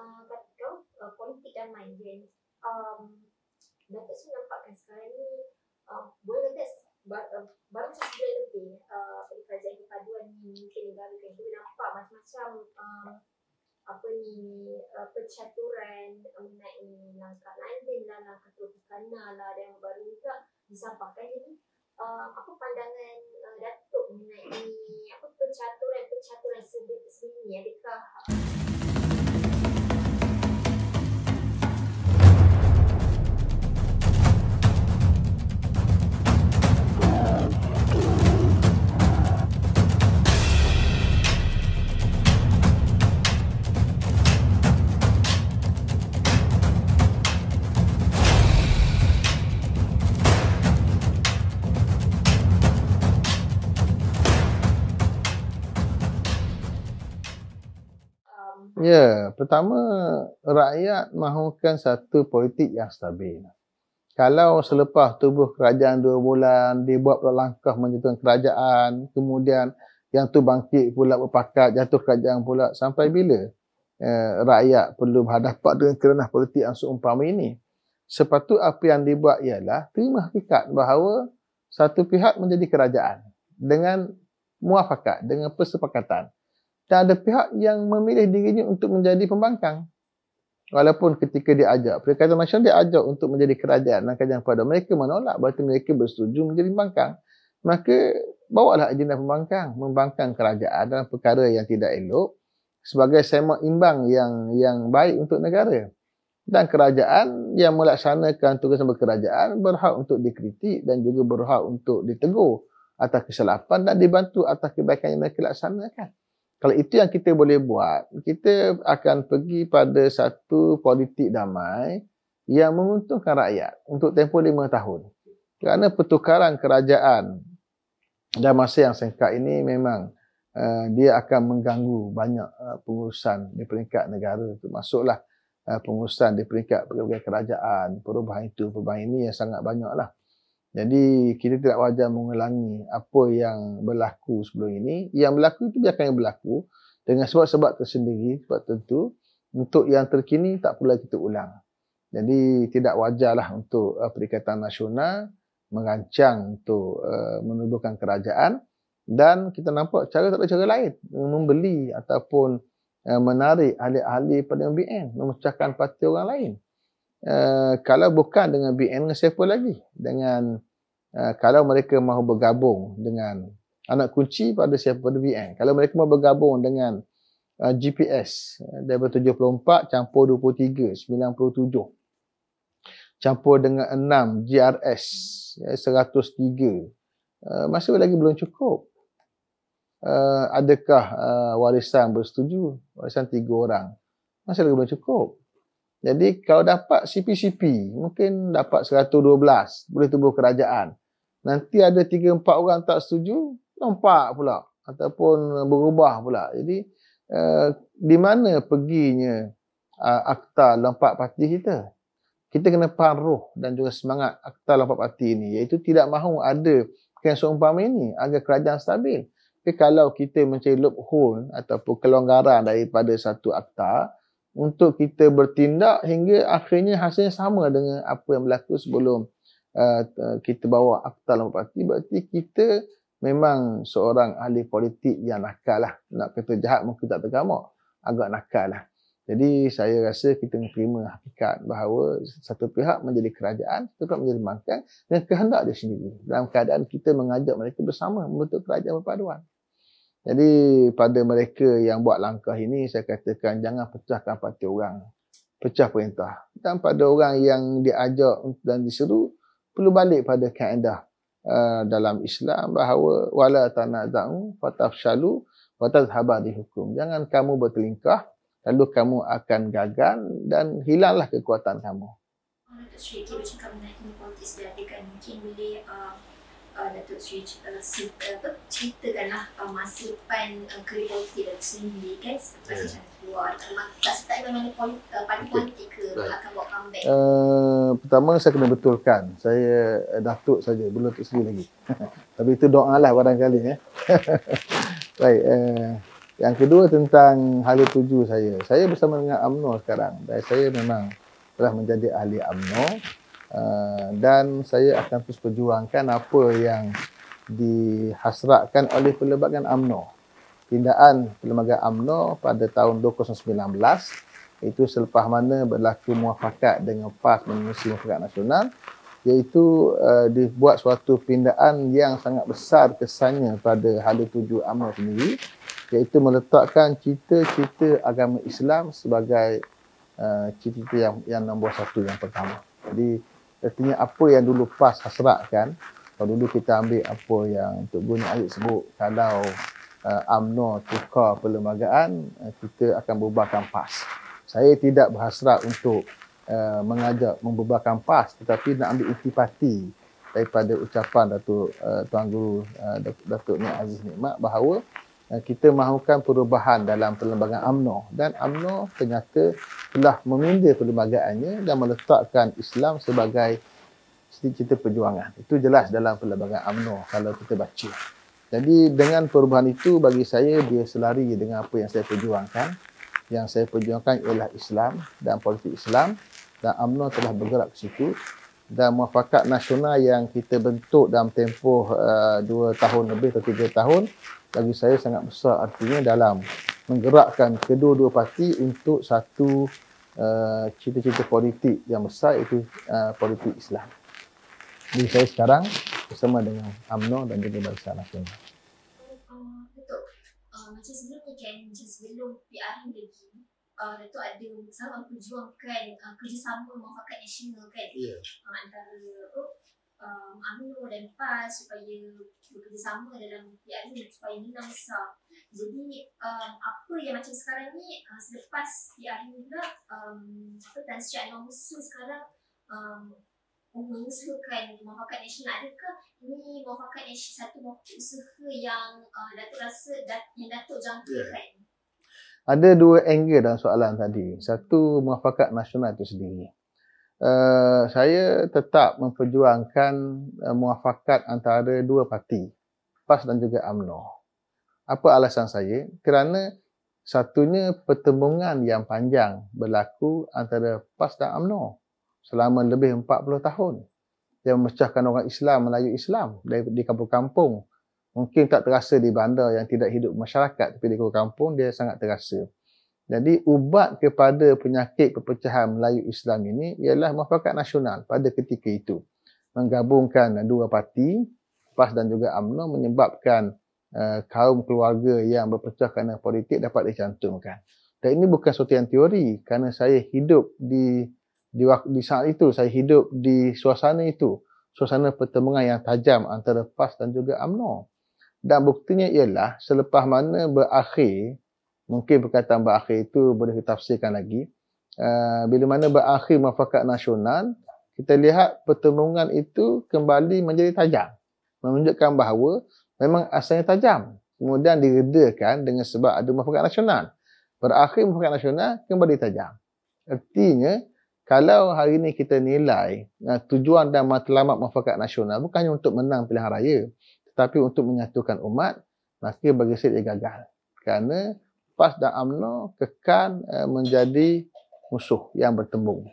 uh, kata uh, politik damai Jen. Um, Datuk Sri nampakkan sekarang ni uh, boleh kata bar, uh, baru satu bulan lebih uh, kerajaan kepaduan ni mungkin negara kan. Kita nampak macam-macam um, apa ni uh, pencaturan mengenai langkah London lah, langkah Tropicana lah dan baru juga disampaikan jadi uh, apa pandangan uh, Datuk mengenai apa pencaturan-pencaturan sebelum ni adakah pertama rakyat mahukan satu politik yang stabil. Kalau selepas tubuh kerajaan dua bulan, dia buat pula langkah menjatuhkan kerajaan, kemudian yang tu bangkit pula berpakat, jatuh kerajaan pula, sampai bila eh, rakyat perlu berhadapan dengan kerana politik yang seumpama ini? Sepatut apa yang dibuat ialah terima hakikat bahawa satu pihak menjadi kerajaan dengan muafakat, dengan persepakatan dan ada pihak yang memilih dirinya untuk menjadi pembangkang. Walaupun ketika dia ajak, Perikatan Nasional dia ajak untuk menjadi kerajaan dan kerajaan pada mereka menolak berarti mereka bersetuju menjadi pembangkang. Maka bawalah agenda pembangkang, membangkang kerajaan dalam perkara yang tidak elok sebagai semak imbang yang yang baik untuk negara. Dan kerajaan yang melaksanakan tugas kerajaan berhak untuk dikritik dan juga berhak untuk ditegur atas kesilapan dan dibantu atas kebaikan yang mereka laksanakan. Kalau itu yang kita boleh buat, kita akan pergi pada satu politik damai yang menguntungkan rakyat untuk tempoh lima tahun. Kerana pertukaran kerajaan dalam masa yang singkat ini memang uh, dia akan mengganggu banyak uh, pengurusan di peringkat negara. Termasuklah uh, pengurusan di peringkat kerajaan, perubahan itu, perubahan ini yang sangat banyaklah. Jadi kita tidak wajar mengulangi apa yang berlaku sebelum ini. Yang berlaku itu biarkan yang berlaku dengan sebab-sebab tersendiri, sebab tentu. Untuk yang terkini tak pula kita ulang. Jadi tidak wajarlah untuk uh, Perikatan Nasional merancang untuk uh, menuduhkan kerajaan dan kita nampak cara tak ada cara lain membeli ataupun uh, menarik ahli-ahli pada BN memecahkan parti orang lain. Uh, kalau bukan dengan BN dengan siapa lagi? Dengan uh, kalau mereka mahu bergabung dengan anak kunci pada siapa pada BN kalau mereka mahu bergabung dengan uh, GPS uh, daripada 74 campur 23 97 campur dengan 6 GRS uh, 103 uh, masih lagi belum cukup. Uh, adakah uh, warisan bersetuju? Warisan tiga orang. Masih lagi belum cukup jadi kalau dapat CP-CP, mungkin dapat 112, boleh tubuh kerajaan. Nanti ada 3-4 orang tak setuju, nampak pula. Ataupun berubah pula. Jadi, uh, di mana perginya uh, akta lompat parti kita? Kita kena paruh dan juga semangat akta lompat parti ini. Iaitu tidak mahu ada yang seumpama ini agar kerajaan stabil. Tapi kalau kita mencari loophole ataupun kelonggaran daripada satu akta, untuk kita bertindak hingga akhirnya hasilnya sama dengan apa yang berlaku sebelum uh, kita bawa akta dalam parti berarti kita memang seorang ahli politik yang nakal lah nak kata jahat mungkin tak tergamak agak nakal lah jadi saya rasa kita menerima hakikat bahawa satu pihak menjadi kerajaan, satu pihak menjadi mangkang dan kehendak dia sendiri. Dalam keadaan kita mengajak mereka bersama membentuk kerajaan berpaduan. Jadi pada mereka yang buat langkah ini saya katakan jangan pecahkan parti orang. Pecah perintah. Dan pada orang yang diajak dan diseru perlu balik pada kaedah uh, dalam Islam bahawa wala tanaza'u fatafshalu wa tadhhabu hukum. Jangan kamu bertelingkah lalu kamu akan gagal dan hilanglah kekuatan kamu. Mengenai politik mungkin boleh uh, uh, Datuk Sri uh, uh, ceritakanlah uh, masa depan uh, kerja politik Datuk Sri sendiri kan seperti yeah. macam keluar tak serta mana politik, uh, parti politik ke okay. akan buat comeback uh, pertama saya kena betulkan saya uh, Datuk saja belum Datuk Sri lagi tapi itu doa lah barangkali ya. baik uh, Yang kedua tentang hala tuju saya. Saya bersama dengan UMNO sekarang. Dan saya memang telah menjadi ahli UMNO. Uh, dan saya akan terus perjuangkan apa yang dihasratkan oleh pelbagai UMNO. Pindaan pelbagai UMNO pada tahun 2019 itu selepas mana berlaku muafakat dengan PAS mengusi muafakat nasional iaitu uh, dibuat suatu pindaan yang sangat besar kesannya pada hala tuju UMNO sendiri iaitu meletakkan cita-cita agama Islam sebagai uh, cita-cita yang, yang nombor satu yang pertama. Jadi artinya apa yang dulu PAS hasratkan kalau dulu kita ambil apa yang untuk Guni Ayub sebut kalau uh, UMNO tukar perlembagaan uh, kita akan bubarkan PAS. Saya tidak berhasrat untuk Uh, mengajak membebarkan PAS tetapi nak ambil intipati daripada ucapan Datuk uh, Tuan Guru uh, Datuk Nik Aziz Nikmat bahawa kita mahukan perubahan dalam perlembagaan AMNO dan AMNO ternyata telah meminda perlembagaannya dan meletakkan Islam sebagai cita-cita perjuangan. Itu jelas dalam perlembagaan AMNO kalau kita baca. Jadi dengan perubahan itu bagi saya dia selari dengan apa yang saya perjuangkan. Yang saya perjuangkan ialah Islam dan politik Islam dan UMNO telah bergerak ke situ dan muafakat nasional yang kita bentuk dalam tempoh uh, dua tahun lebih atau tiga tahun bagi saya sangat besar artinya dalam menggerakkan kedua-dua parti untuk satu uh, cita-cita politik yang besar itu uh, politik Islam. Jadi saya sekarang bersama dengan UMNO dan juga Barisan Nasional. Uh, betul. Uh, macam sebelum ni kan, macam sebelum lagi, uh, Datuk ada sama perjuangkan uh, kerjasama muafakat nasional kan yeah. uh, antara apa um, UMNO dan PAS supaya bekerjasama dalam PR ni supaya menang besar. Jadi um, apa yang macam sekarang ni uh, selepas PR ni pula um, apa dan secara Musuh sekarang um, mengusahakan muafakat nasional adakah ini muafakat nasional satu muafakat usaha yang uh, Datuk rasa dat, yang Datuk jangkakan? Yeah ada dua angle dalam soalan tadi. Satu, muafakat nasional itu sendiri. Uh, saya tetap memperjuangkan uh, muafakat antara dua parti, PAS dan juga AMNO. Apa alasan saya? Kerana satunya pertembungan yang panjang berlaku antara PAS dan AMNO selama lebih 40 tahun yang memecahkan orang Islam, Melayu Islam di kampung-kampung mungkin tak terasa di bandar yang tidak hidup masyarakat tapi di kampung dia sangat terasa. Jadi ubat kepada penyakit perpecahan Melayu Islam ini ialah muafakat nasional pada ketika itu. Menggabungkan dua parti, PAS dan juga UMNO menyebabkan uh, kaum keluarga yang berpecah kerana politik dapat dicantumkan. Dan ini bukan sesuatu yang teori kerana saya hidup di di, di saat itu, saya hidup di suasana itu. Suasana pertemuan yang tajam antara PAS dan juga UMNO. Dan buktinya ialah selepas mana berakhir, mungkin perkataan berakhir itu boleh ditafsirkan lagi. Uh, bila mana berakhir muafakat nasional, kita lihat pertemuan itu kembali menjadi tajam. Menunjukkan bahawa memang asalnya tajam. Kemudian diredakan dengan sebab ada muafakat nasional. Berakhir muafakat nasional, kembali tajam. Artinya, kalau hari ini kita nilai uh, tujuan dan matlamat muafakat nasional bukannya untuk menang pilihan raya, tetapi untuk menyatukan umat, maka bagi saya dia gagal. Kerana PAS dan UMNO kekal uh, menjadi musuh yang bertembung.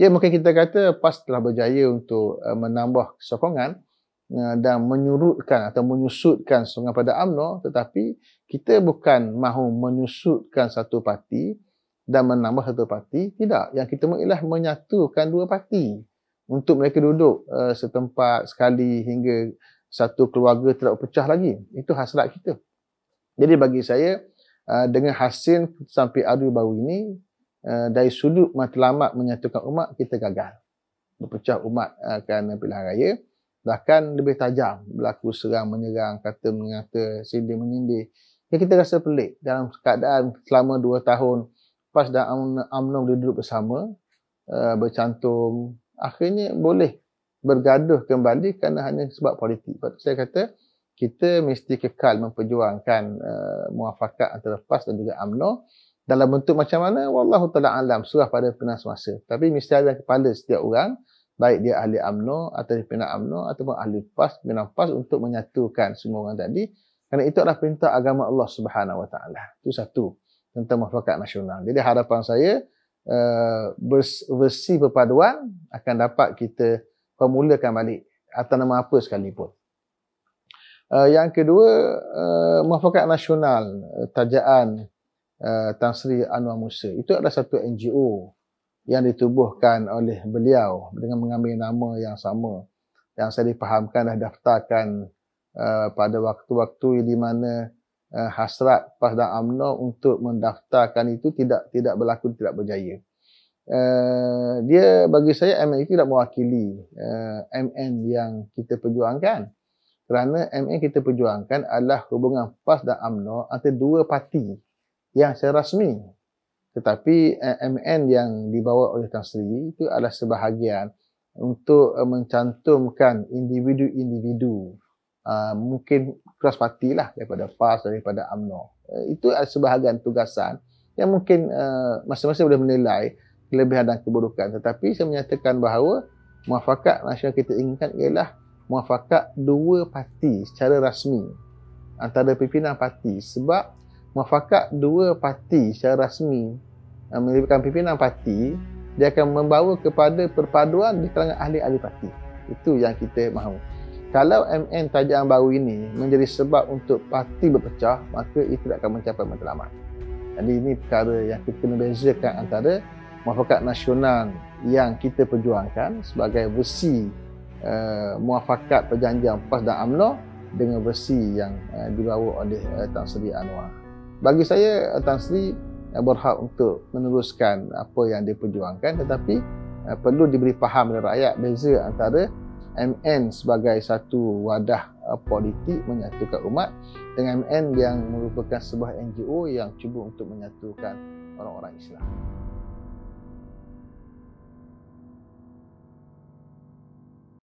Ya mungkin kita kata PAS telah berjaya untuk uh, menambah sokongan uh, dan menyurutkan atau menyusutkan sokongan pada UMNO tetapi kita bukan mahu menyusutkan satu parti dan menambah satu parti. Tidak. Yang kita mahu ialah menyatukan dua parti untuk mereka duduk uh, setempat sekali hingga satu keluarga tidak pecah lagi. Itu hasrat kita. Jadi bagi saya, uh, dengan hasil sampai adu baru ini, uh, dari sudut matlamat menyatukan umat, kita gagal. Berpecah umat uh, kerana pilihan raya. Bahkan lebih tajam berlaku serang menyerang, kata mengata, sindir menyindir. Yang kita rasa pelik dalam keadaan selama dua tahun PAS dan UMNO duduk bersama, bercantum, akhirnya boleh bergaduh kembali kerana hanya sebab politik. Sebab saya kata kita mesti kekal memperjuangkan uh, muafakat antara PAS dan juga UMNO dalam bentuk macam mana wallahu taala alam surah pada penas masa. Tapi mesti ada kepala setiap orang baik dia ahli UMNO atau pimpinan UMNO ataupun ahli PAS, pimpinan PAS untuk menyatukan semua orang tadi Kerana itu adalah perintah agama Allah Subhanahu Wa Taala. Itu satu tentang muafakat nasional. Jadi harapan saya uh, versi perpaduan akan dapat kita formulakan balik atas nama apa sekalipun. Uh, yang kedua, uh, muafakat nasional uh, tajaan uh, Tan Sri Anwar Musa. Itu adalah satu NGO yang ditubuhkan oleh beliau dengan mengambil nama yang sama yang saya dipahamkan dah daftarkan uh, pada waktu-waktu di mana uh, hasrat PAS dan UMNO untuk mendaftarkan itu tidak tidak berlaku tidak berjaya. Uh, dia bagi saya MN itu tidak mewakili uh, MN yang kita perjuangkan. Kerana MN kita perjuangkan adalah hubungan PAS dan UMNO antara dua parti yang secara rasmi. Tetapi uh, MN yang dibawa oleh Tan Sri itu adalah sebahagian untuk uh, mencantumkan individu-individu uh, mungkin cross party lah daripada PAS daripada UMNO. Uh, itu adalah sebahagian tugasan yang mungkin uh, masing-masing boleh menilai kelebihan dan keburukan. Tetapi saya menyatakan bahawa muafakat nasional kita inginkan ialah muafakat dua parti secara rasmi antara pimpinan parti sebab muafakat dua parti secara rasmi melibatkan pimpinan parti dia akan membawa kepada perpaduan di kalangan ahli-ahli parti. Itu yang kita mahu. Kalau MN tajaan baru ini menjadi sebab untuk parti berpecah, maka itu tidak akan mencapai matlamat. Jadi ini perkara yang kita kena bezakan antara muafakat nasional yang kita perjuangkan sebagai versi uh, muafakat perjanjian PAS dan UMNO dengan versi yang uh, dibawa oleh uh, Tan Sri Anwar. Bagi saya, uh, Tan Sri yang berhak untuk meneruskan apa yang diperjuangkan tetapi uh, perlu diberi faham oleh rakyat beza antara MN sebagai satu wadah uh, politik menyatukan umat dengan MN yang merupakan sebuah NGO yang cuba untuk menyatukan orang-orang Islam.